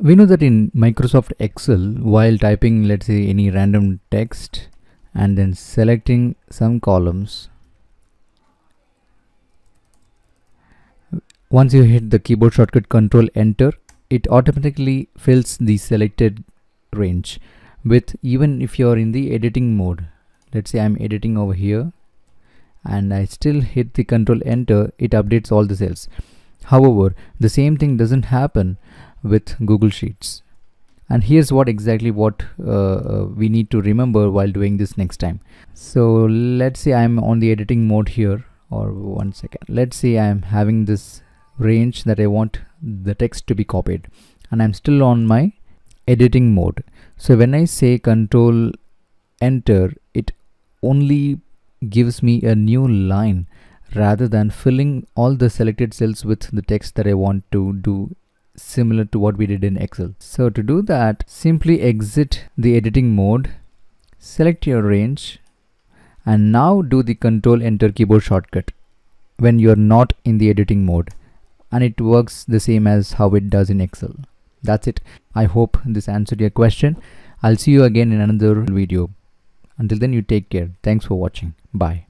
We know that in Microsoft Excel, while typing, let's say, any random text and then selecting some columns, once you hit the keyboard shortcut Control Enter, it automatically fills the selected range with even if you're in the editing mode. Let's say I'm editing over here and I still hit the Control Enter, it updates all the cells. However, the same thing doesn't happen with Google Sheets. And here's what exactly what uh, uh, we need to remember while doing this next time. So let's say I'm on the editing mode here or one second. Let's say I'm having this range that I want the text to be copied and I'm still on my editing mode. So when I say control enter, it only gives me a new line rather than filling all the selected cells with the text that I want to do similar to what we did in Excel. So to do that, simply exit the editing mode, select your range, and now do the control enter keyboard shortcut when you're not in the editing mode. And it works the same as how it does in Excel. That's it. I hope this answered your question. I'll see you again in another video. Until then, you take care. Thanks for watching. Bye.